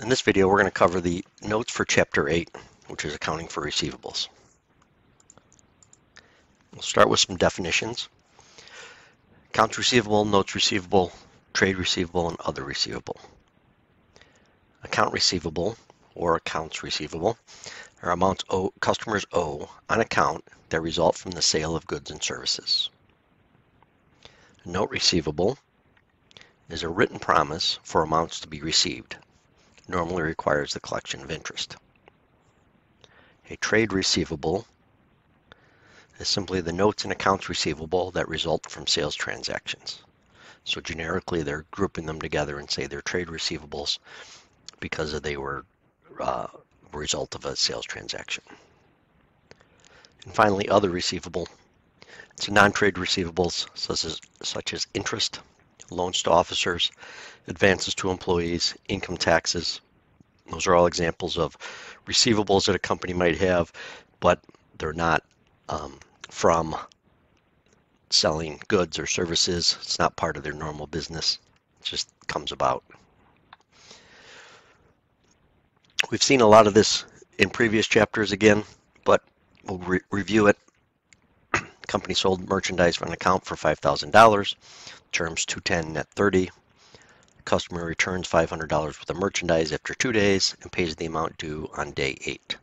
In this video, we're going to cover the notes for Chapter 8, which is accounting for receivables. We'll start with some definitions. Accounts receivable, notes receivable, trade receivable, and other receivable. Account receivable, or accounts receivable, are amounts owe, customers owe on account that result from the sale of goods and services. A note receivable is a written promise for amounts to be received normally requires the collection of interest. A trade receivable is simply the notes and accounts receivable that result from sales transactions. So generically, they're grouping them together and say they're trade receivables because they were uh, a result of a sales transaction. And finally, other receivable. It's non-trade receivables such as, such as interest, loans to officers, advances to employees, income taxes. Those are all examples of receivables that a company might have, but they're not um, from selling goods or services. It's not part of their normal business. It just comes about. We've seen a lot of this in previous chapters again, but we'll re review it. Company sold merchandise from an account for $5,000. Terms 210 net 30. Customer returns $500 worth of merchandise after two days and pays the amount due on day eight.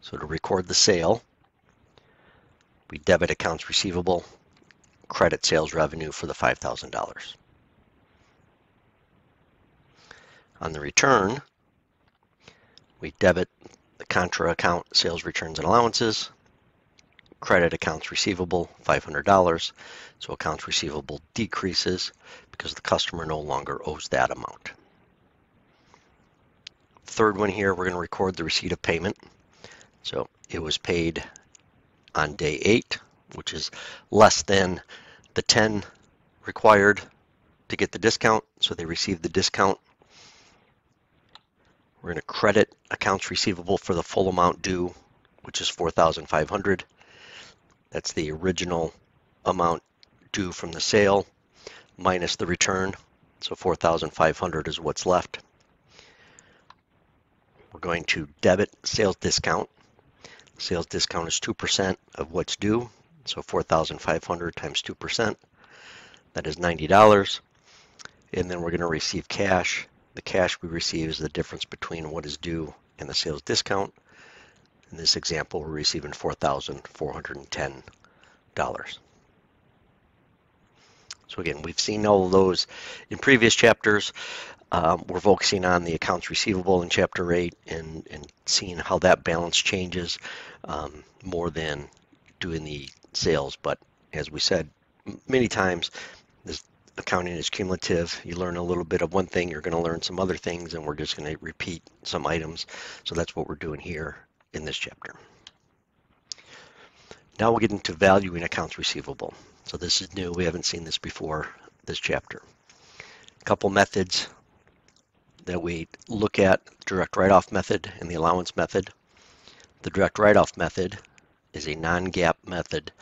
So to record the sale, we debit accounts receivable, credit sales revenue for the $5,000. On the return, we debit the contra account sales returns and allowances, credit accounts receivable, $500. So accounts receivable decreases because the customer no longer owes that amount. Third one here, we're going to record the receipt of payment. So it was paid on day eight, which is less than the 10 required to get the discount. So they received the discount. We're going to credit accounts receivable for the full amount due, which is 4,500. That's the original amount due from the sale minus the return. So 4,500 is what's left. We're going to debit sales discount. Sales discount is 2% of what's due. So 4,500 times 2%. That is $90. And then we're going to receive cash. The cash we receive is the difference between what is due and the sales discount. In this example, we're receiving $4,410. So again, we've seen all of those in previous chapters. Um, we're focusing on the accounts receivable in chapter 8 and, and seeing how that balance changes um, more than doing the sales. But as we said many times, this accounting is cumulative. You learn a little bit of one thing, you're going to learn some other things, and we're just going to repeat some items. So that's what we're doing here in this chapter. Now we'll get into valuing accounts receivable. So this is new. We haven't seen this before this chapter. A couple methods that we look at, direct write-off method and the allowance method. The direct write-off method is a non-GAAP method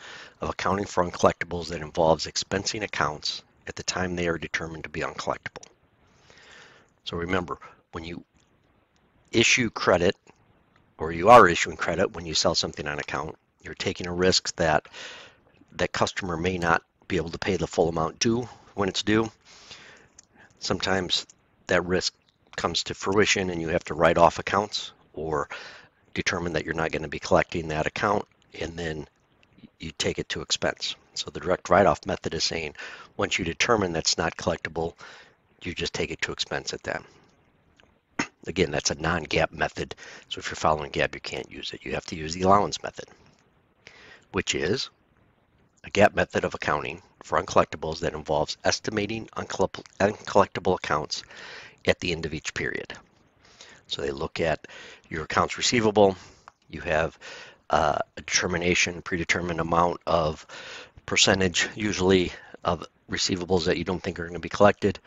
of accounting for uncollectibles that involves expensing accounts at the time they are determined to be uncollectible. So remember, when you issue credit or you are issuing credit when you sell something on account, you're taking a risk that that customer may not be able to pay the full amount due when it's due. Sometimes that risk comes to fruition and you have to write off accounts or determine that you're not going to be collecting that account and then you take it to expense. So the direct write-off method is saying once you determine that's not collectible, you just take it to expense at that. Again, that's a non-GAAP method. So if you're following GAAP, you can't use it. You have to use the allowance method, which is a GAAP method of accounting for uncollectibles that involves estimating uncollectible accounts at the end of each period. So they look at your accounts receivable. You have uh, a determination, predetermined amount of percentage, usually of receivables that you don't think are going to be collected.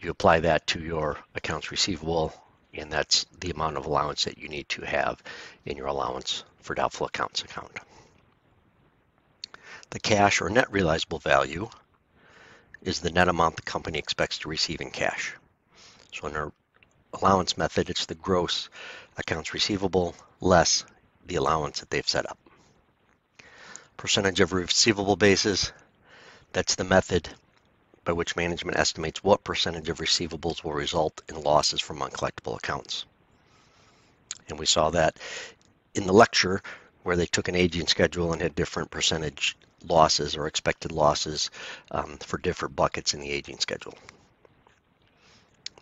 You apply that to your accounts receivable and that's the amount of allowance that you need to have in your allowance for doubtful accounts account. The cash or net realizable value is the net amount the company expects to receive in cash. So in our allowance method, it's the gross accounts receivable less the allowance that they've set up. Percentage of receivable basis, that's the method by which management estimates what percentage of receivables will result in losses from uncollectible accounts. And we saw that in the lecture where they took an aging schedule and had different percentage losses or expected losses um, for different buckets in the aging schedule.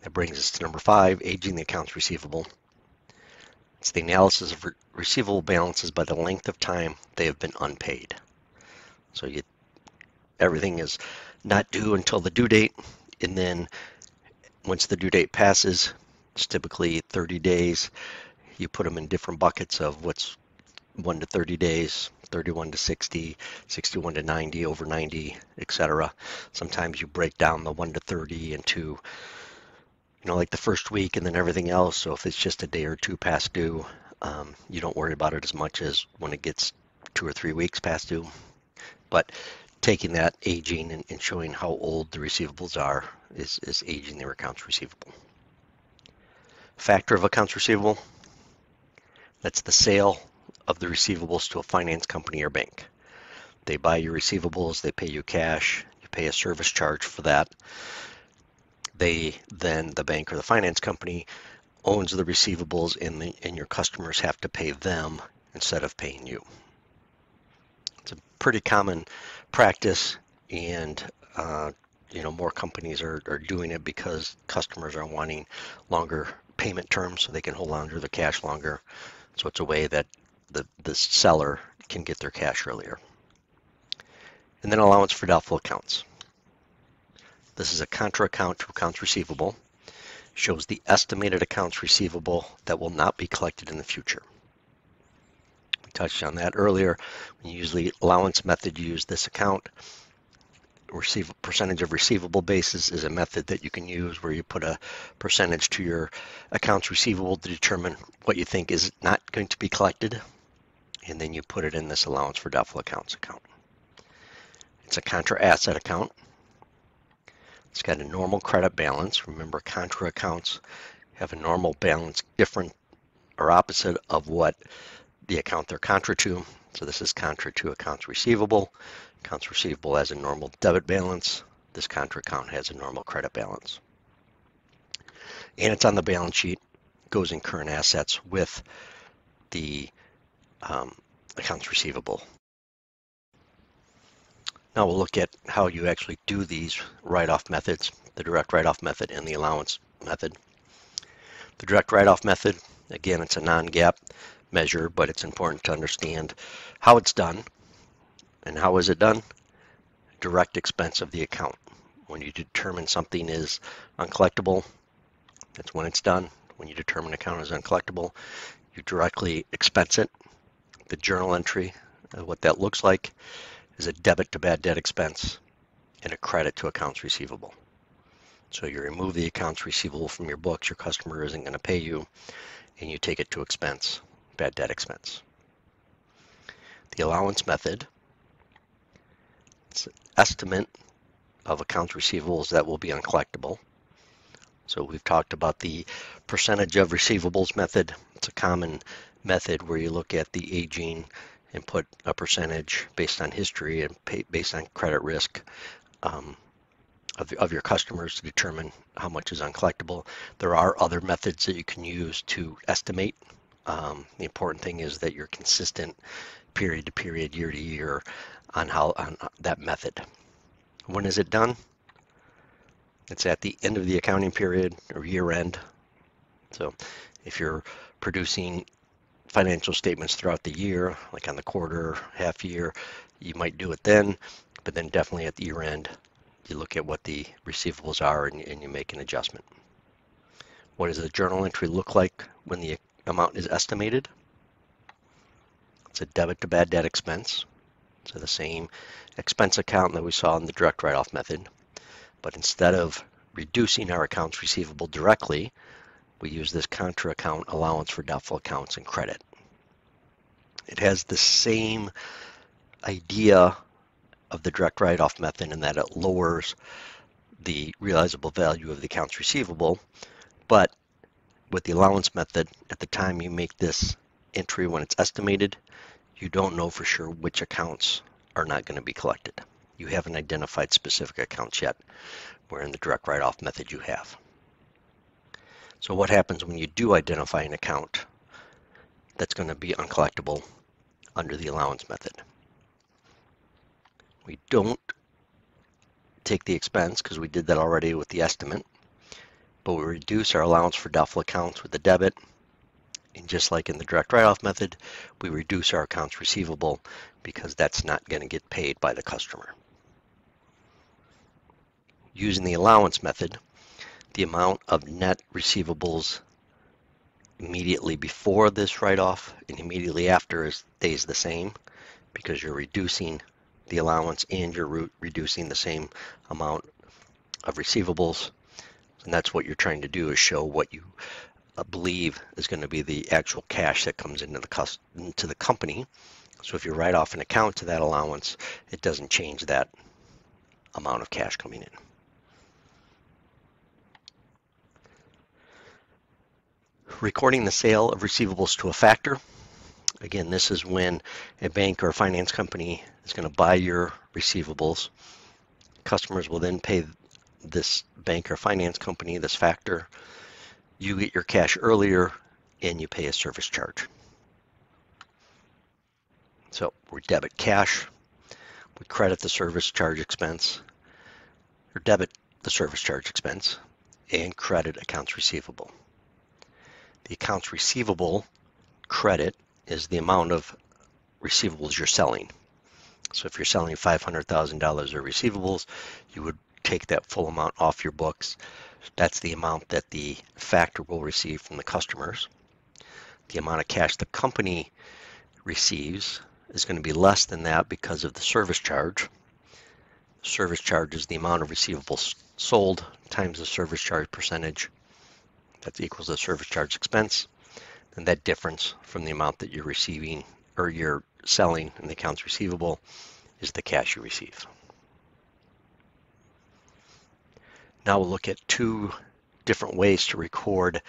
That brings us to number five, aging the accounts receivable. It's the analysis of re receivable balances by the length of time they have been unpaid. So you, everything is not due until the due date, and then once the due date passes, it's typically 30 days, you put them in different buckets of what's 1 to 30 days, 31 to 60, 61 to 90, over 90, etc. Sometimes you break down the 1 to 30 into, you know, like the first week and then everything else. So if it's just a day or two past due, um, you don't worry about it as much as when it gets two or three weeks past due. But taking that aging and, and showing how old the receivables are is, is aging their accounts receivable. Factor of accounts receivable, that's the sale of the receivables to a finance company or bank. They buy your receivables, they pay you cash, you pay a service charge for that. They then, the bank or the finance company, owns the receivables and, the, and your customers have to pay them instead of paying you. It's a pretty common practice and uh, you know more companies are, are doing it because customers are wanting longer payment terms so they can hold on to their cash longer. So it's a way that the, the seller can get their cash earlier. And then allowance for doubtful accounts. This is a contra account to accounts receivable. Shows the estimated accounts receivable that will not be collected in the future. Touched on that earlier. When you use the allowance method, you use this account. Receive percentage of receivable basis is a method that you can use where you put a percentage to your accounts receivable to determine what you think is not going to be collected and then you put it in this allowance for doubtful accounts account. It's a contra asset account. It's got a normal credit balance. Remember, contra accounts have a normal balance different or opposite of what the account they're contra to. So this is contra to accounts receivable. Accounts receivable has a normal debit balance. This contra account has a normal credit balance. And it's on the balance sheet, goes in current assets with the um, accounts receivable. Now we'll look at how you actually do these write-off methods, the direct write-off method and the allowance method. The direct write-off method, again, it's a non-GAAP measure, but it's important to understand how it's done. And how is it done? Direct expense of the account. When you determine something is uncollectible, that's when it's done. When you determine an account is uncollectible, you directly expense it the journal entry, uh, what that looks like is a debit to bad debt expense and a credit to accounts receivable. So you remove the accounts receivable from your books, your customer isn't going to pay you, and you take it to expense, bad debt expense. The allowance method, it's an estimate of accounts receivables that will be uncollectible. So we've talked about the percentage of receivables method. It's a common method where you look at the aging and put a percentage based on history and pay, based on credit risk um, of, of your customers to determine how much is uncollectible. There are other methods that you can use to estimate. Um, the important thing is that you're consistent period to period, year to year on how on that method. When is it done? It's at the end of the accounting period or year end. So if you're producing financial statements throughout the year, like on the quarter, half year, you might do it then, but then definitely at the year end, you look at what the receivables are and, and you make an adjustment. What does the journal entry look like when the amount is estimated? It's a debit to bad debt expense. So the same expense account that we saw in the direct write-off method. But instead of reducing our accounts receivable directly, we use this contra account allowance for doubtful accounts and credit. It has the same idea of the direct write-off method in that it lowers the realizable value of the accounts receivable, but with the allowance method, at the time you make this entry when it's estimated, you don't know for sure which accounts are not going to be collected. You haven't identified specific accounts yet, where in the direct write-off method you have. So what happens when you do identify an account that's going to be uncollectible under the allowance method? We don't take the expense because we did that already with the estimate, but we reduce our allowance for doubtful accounts with the debit. And just like in the direct write-off method, we reduce our accounts receivable because that's not going to get paid by the customer. Using the allowance method, the amount of net receivables immediately before this write-off and immediately after is, stays the same because you're reducing the allowance and you're re reducing the same amount of receivables. And that's what you're trying to do is show what you believe is going to be the actual cash that comes into the, into the company. So if you write off an account to that allowance, it doesn't change that amount of cash coming in. Recording the sale of receivables to a factor. Again, this is when a bank or a finance company is going to buy your receivables. Customers will then pay this bank or finance company, this factor. You get your cash earlier and you pay a service charge. So we debit cash, we credit the service charge expense, or debit the service charge expense, and credit accounts receivable. The accounts receivable credit is the amount of receivables you're selling. So if you're selling $500,000 of receivables, you would take that full amount off your books. That's the amount that the factor will receive from the customers. The amount of cash the company receives is going to be less than that because of the service charge. Service charge is the amount of receivables sold times the service charge percentage that equals the service charge expense. And that difference from the amount that you're receiving or you're selling in the accounts receivable is the cash you receive. Now we'll look at two different ways to record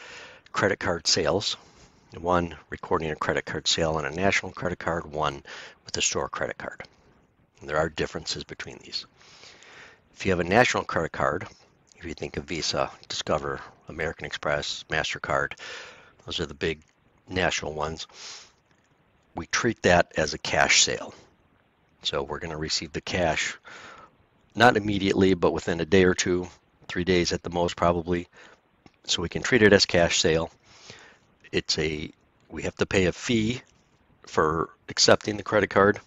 credit card sales. One, recording a credit card sale on a national credit card, one with a store credit card. And there are differences between these. If you have a national credit card, if you think of Visa, Discover, American Express, MasterCard, those are the big national ones. We treat that as a cash sale. So we're going to receive the cash not immediately, but within a day or two, three days at the most probably. So we can treat it as cash sale. It's a we have to pay a fee for accepting the credit card.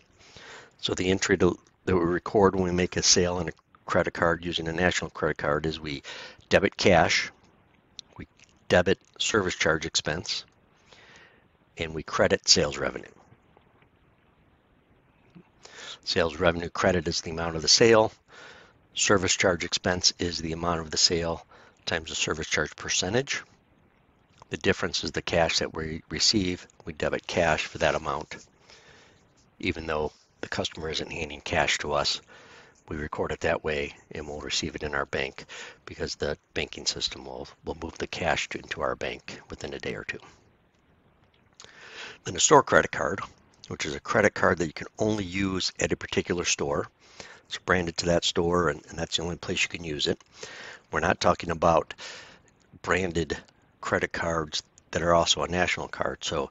So the entry to, that we record when we make a sale on a credit card using a national credit card is we debit cash, we debit service charge expense, and we credit sales revenue. Sales revenue credit is the amount of the sale. Service charge expense is the amount of the sale times the service charge percentage. The difference is the cash that we receive. We debit cash for that amount, even though the customer isn't handing cash to us we record it that way and we'll receive it in our bank because the banking system will, will move the cash to, into our bank within a day or two. Then a store credit card, which is a credit card that you can only use at a particular store. It's branded to that store and, and that's the only place you can use it. We're not talking about branded credit cards that are also a national card. So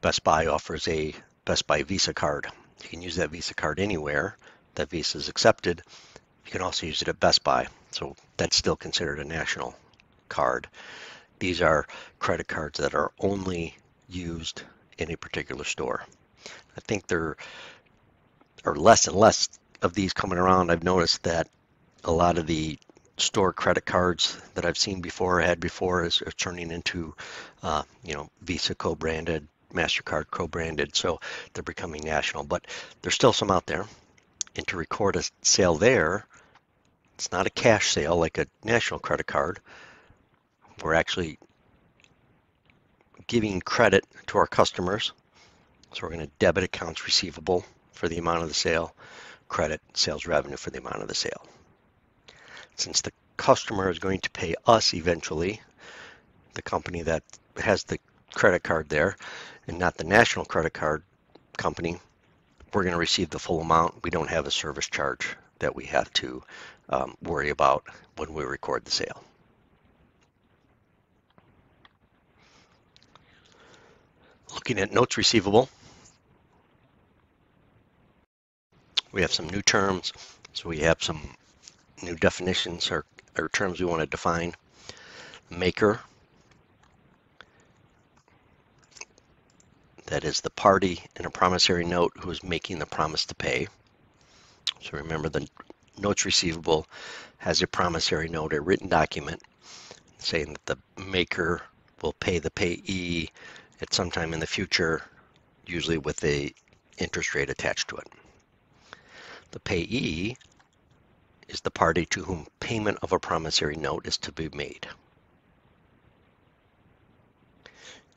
Best Buy offers a Best Buy Visa card. You can use that Visa card anywhere that Visa is accepted. You can also use it at Best Buy, so that's still considered a national card. These are credit cards that are only used in a particular store. I think there are less and less of these coming around. I've noticed that a lot of the store credit cards that I've seen before, had before, is, is turning into, uh, you know, Visa co-branded, Mastercard co-branded. So they're becoming national, but there's still some out there and to record a sale there, it's not a cash sale like a national credit card. We're actually giving credit to our customers. So we're going to debit accounts receivable for the amount of the sale, credit sales revenue for the amount of the sale. Since the customer is going to pay us eventually, the company that has the credit card there and not the national credit card company, we're going to receive the full amount. We don't have a service charge that we have to um, worry about when we record the sale. Looking at notes receivable, we have some new terms. So we have some new definitions or, or terms we want to define. Maker, that is the party in a promissory note who is making the promise to pay. So remember the notes receivable has a promissory note, a written document saying that the maker will pay the payee at some time in the future, usually with a interest rate attached to it. The payee is the party to whom payment of a promissory note is to be made.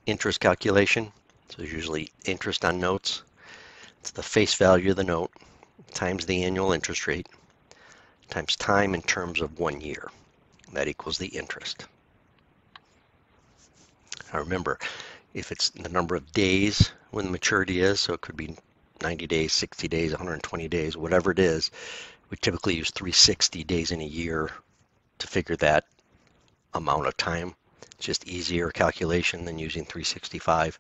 Interest calculation, so usually interest on notes. It's the face value of the note times the annual interest rate times time in terms of one year. That equals the interest. Now remember, if it's the number of days when the maturity is, so it could be 90 days, 60 days, 120 days, whatever it is, we typically use 360 days in a year to figure that amount of time. It's just easier calculation than using 365.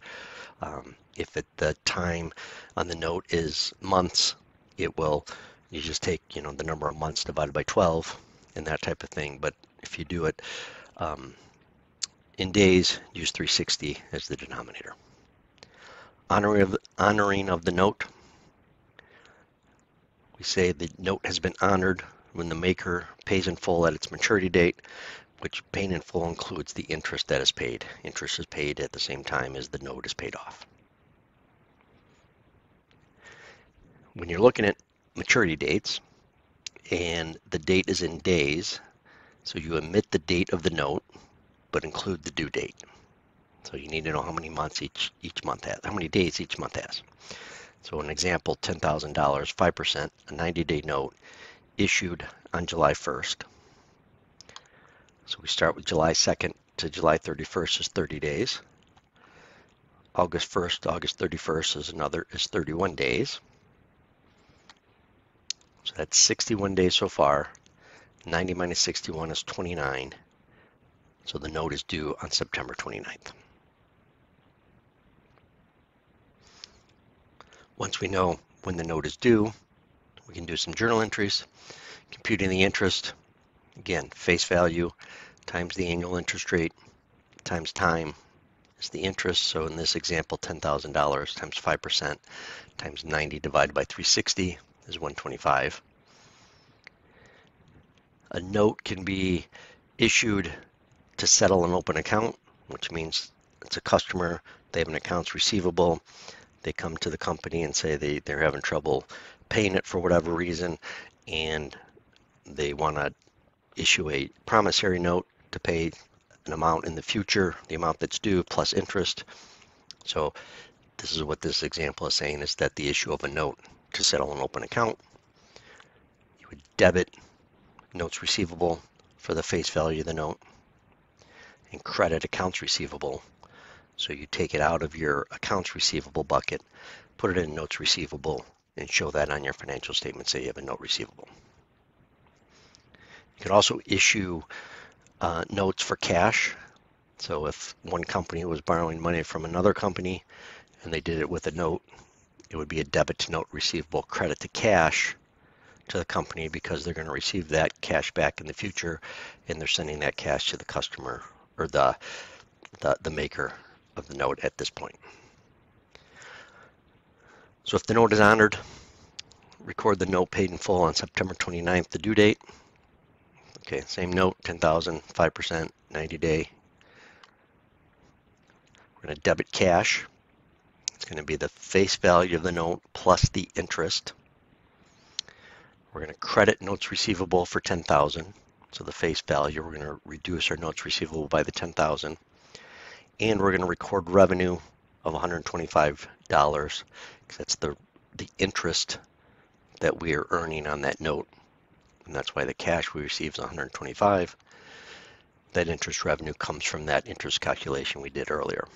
Um, if it, the time on the note is months, it will, you just take, you know, the number of months divided by 12 and that type of thing. But if you do it um, in days, use 360 as the denominator. Honoring of, the, honoring of the note. We say the note has been honored when the maker pays in full at its maturity date, which paying in full includes the interest that is paid. Interest is paid at the same time as the note is paid off. When you're looking at maturity dates and the date is in days, so you omit the date of the note but include the due date. So you need to know how many months each each month has, how many days each month has. So an example, $10,000, 5%, a 90-day note issued on July 1st. So we start with July 2nd to July 31st is 30 days. August 1st, August 31st is another is 31 days. So that's 61 days so far. 90 minus 61 is 29. So the note is due on September 29th. Once we know when the note is due, we can do some journal entries, computing the interest, again, face value times the annual interest rate times time is the interest. So in this example, $10,000 times 5% times 90 divided by 360 is 125. A note can be issued to settle an open account, which means it's a customer, they have an accounts receivable, they come to the company and say they, they're having trouble paying it for whatever reason, and they want to issue a promissory note to pay an amount in the future, the amount that's due plus interest. So this is what this example is saying is that the issue of a note to settle an open account, you would debit notes receivable for the face value of the note and credit accounts receivable. So you take it out of your accounts receivable bucket, put it in notes receivable, and show that on your financial statement, say you have a note receivable. You can also issue uh, notes for cash. So if one company was borrowing money from another company and they did it with a note, it would be a debit to note receivable credit to cash to the company because they're going to receive that cash back in the future and they're sending that cash to the customer or the, the, the maker of the note at this point. So if the note is honored, record the note paid in full on September 29th, the due date. Okay, same note, 10,000, 5%, 90 day. We're going to debit cash. It's going to be the face value of the note plus the interest. We're going to credit notes receivable for 10,000. So the face value, we're going to reduce our notes receivable by the 10,000. And we're going to record revenue of $125 because that's the, the interest that we are earning on that note. And that's why the cash we receive is 125. that interest revenue comes from that interest calculation we did earlier.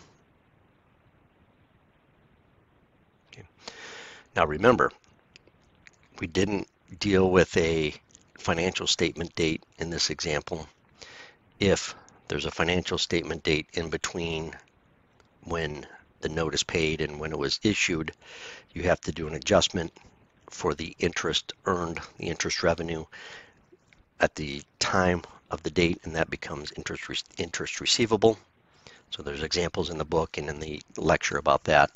Okay. Now remember, we didn't deal with a financial statement date in this example. If there's a financial statement date in between when the note is paid and when it was issued, you have to do an adjustment for the interest earned, the interest revenue at the time of the date, and that becomes interest, re interest receivable. So there's examples in the book and in the lecture about that.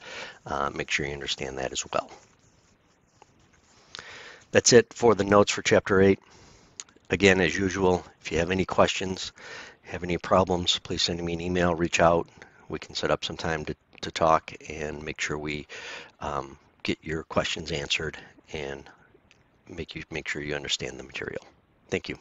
Uh, make sure you understand that as well. That's it for the notes for Chapter 8. Again, as usual, if you have any questions, have any problems, please send me an email, reach out. We can set up some time to, to talk and make sure we um, get your questions answered and make you make sure you understand the material. Thank you.